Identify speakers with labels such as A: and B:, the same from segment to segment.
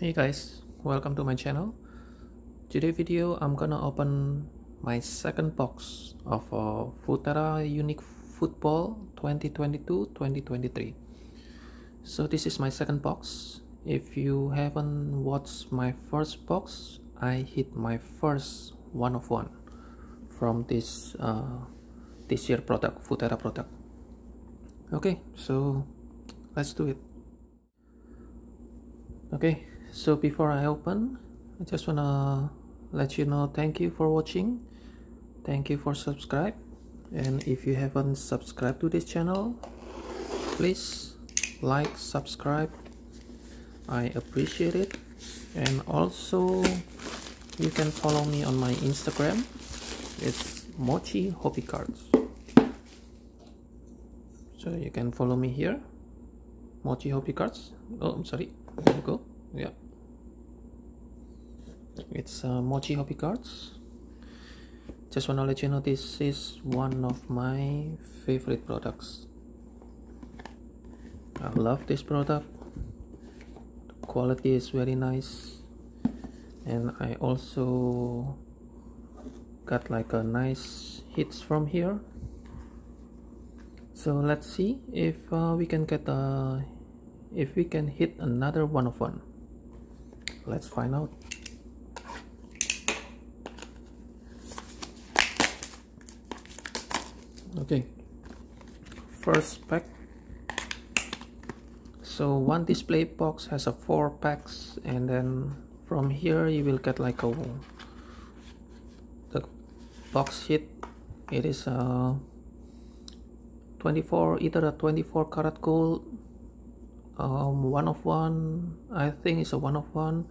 A: Hey guys, welcome to my channel. Today video I'm gonna open my second box of uh, Futera Unique Football 2022-2023. So this is my second box. If you haven't watched my first box, I hit my first one of one from this uh, this year product, Futera product. Okay, so let's do it. Okay, so before I open, I just wanna let you know thank you for watching. Thank you for subscribe. And if you haven't subscribed to this channel, please like, subscribe. I appreciate it. And also you can follow me on my Instagram. It's Mocci Hobby Cards. So you can follow me here. Mocci Hobby Cards. Oh, I'm sorry. There you go. Yeah. It's uh, Mocci Hobby Cards. Just wanna let you know this is one of my favorite products. I love this product. The quality is very nice, and I also got like a nice hits from here. So let's see if uh, we can get a if we can hit another one of one. Let's find out. Okay. First pack. So one display box has a four packs and then from here you will get like a the box hit it is a 24 either a 24 karat gold um, one of one I think it's a one of one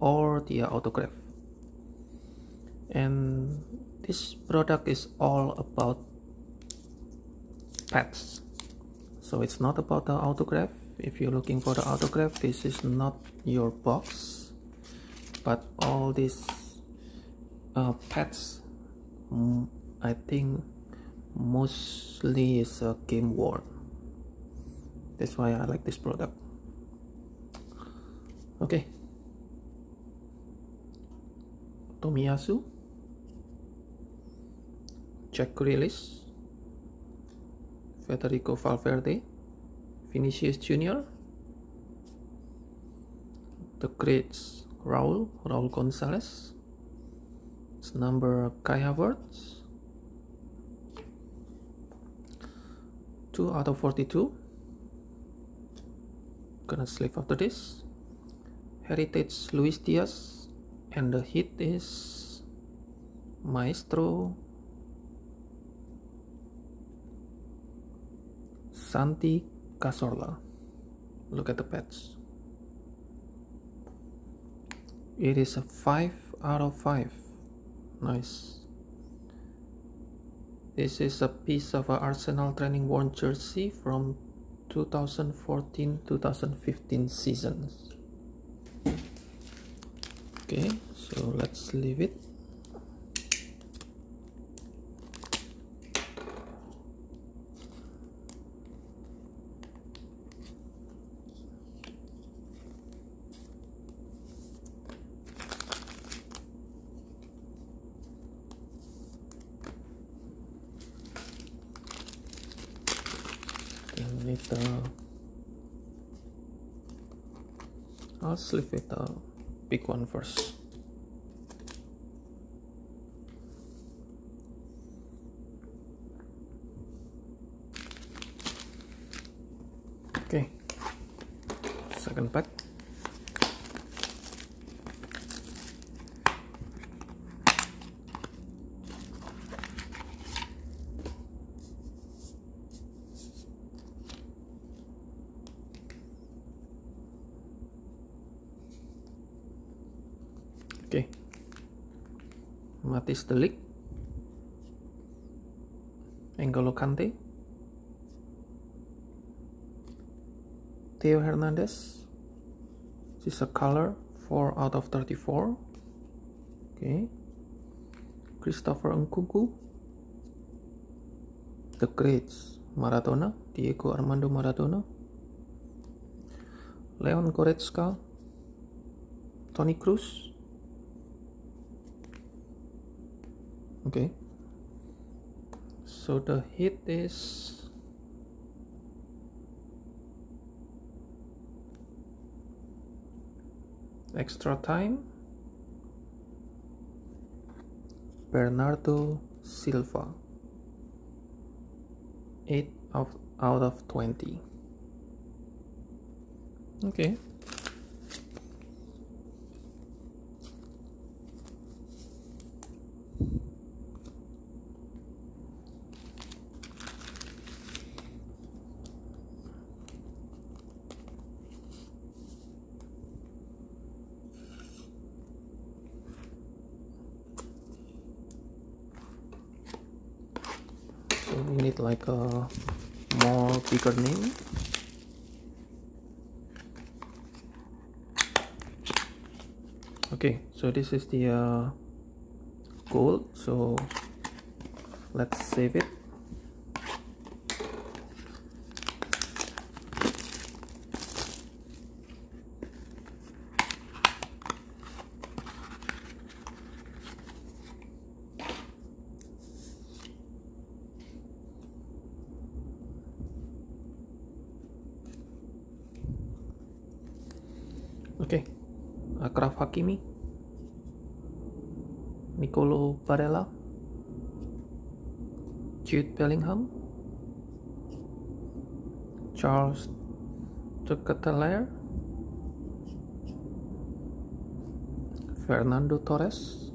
A: or the autograph. And this product is all about pets so it's not about the autograph. If you're looking for the autograph this is not your box. But all these uh, pets mm, I think mostly is a game worn. That's why I like this product. Okay. Tomiyasu. Jack Grealish Federico Valverde, Vinicius Junior, the greats Raul, Raul Gonzalez, it's number Kai Havertz, 2 out of 42, gonna sleep after this, Heritage Luis Diaz, and the hit is Maestro Santi Cazorla. Look at the pets. It is a 5 out of 5. Nice. This is a piece of an Arsenal training worn jersey from 2014-2015 seasons. Okay, so let's leave it. Need the I'll sleep with the big one first. Okay. Second pack Oke. Okay. Matis Delik. Engolo Kante. Theo Hernandez. This is a color 4 out of 34. Okay. Christopher Nkunku. The Greats Maradona, Diego Armando Maradona. Leon Goretzka, Tony Cruz. Okay. So the hit is extra time Bernardo Silva 8 of, out of 20 okay so we need like a more bigger name. Okay so this is the uh, gold so let's save it Akraf Hakimi Nicolo Barella Jude Bellingham Charles de Ketelaere Fernando Torres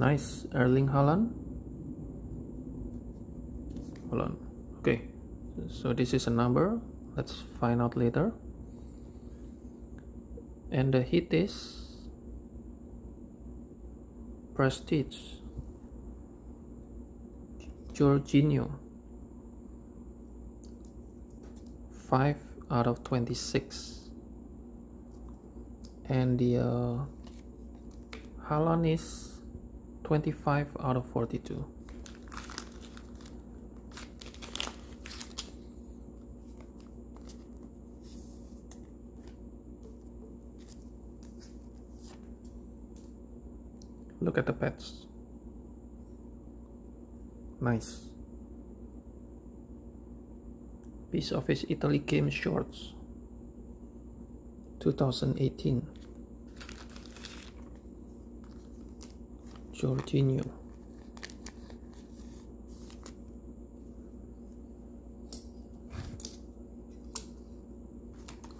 A: nice Erling Haaland. Hold on. Okay. So this is a number. Let's find out later and the hit is prestige Jorginho. 5 out of 26 and the uh, Haaland is 25 out of 42 look at the pets. Nice. Piece of his Italy game shorts. 2018 Jorginho.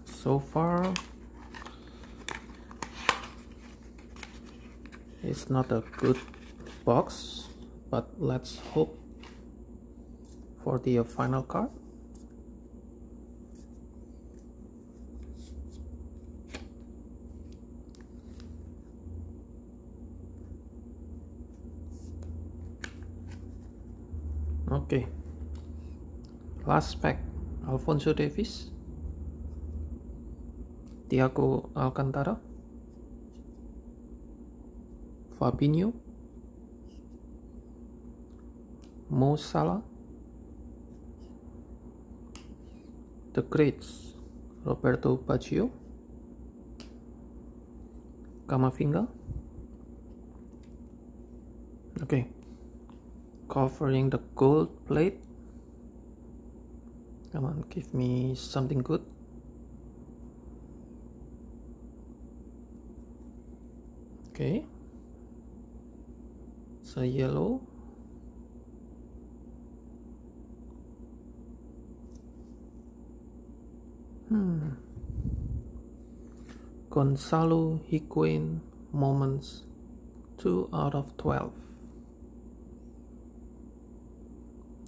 A: So far it's not a good box but let's hope for the final card. Okay. Last pack Alphonso Davies Thiago Alcantara Fabinho. Mo Salah. The Greats. Roberto Baggio. Kamavinga okay. Covering the gold plate. Come on give me something good. Okay so yellow. Hmm. Gonzalo Higuain moments 2 out of 12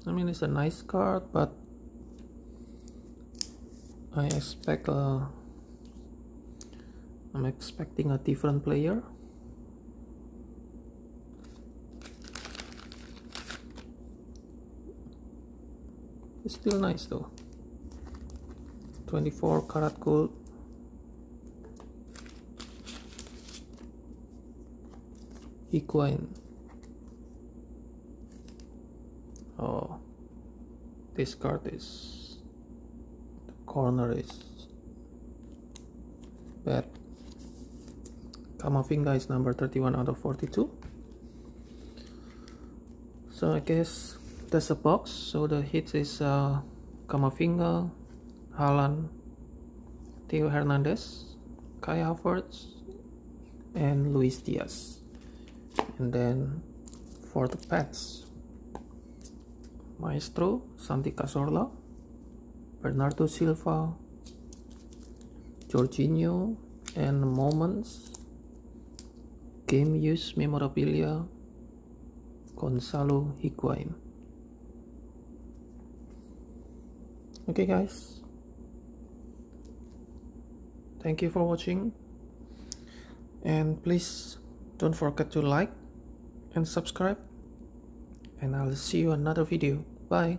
A: I mean it's a nice card but I expect a I'm expecting a different player it's still nice though. 24 karat gold. Higuain. oh. This card is the corner is but Kamavinga is number 31 out of 42 so I guess that's the box so the hits is uh, Kamavinga, Haaland, Theo Hernandez, Kai Havertz and Luis Diaz. And then for the pets Maestro, Santi Cazorla, Bernardo Silva, Jorginho and Moments Game Use Memorabilia Gonzalo Higuain okay guys. Thank you for watching. And please don't forget to like and subscribe. And I'll see you another video. Bye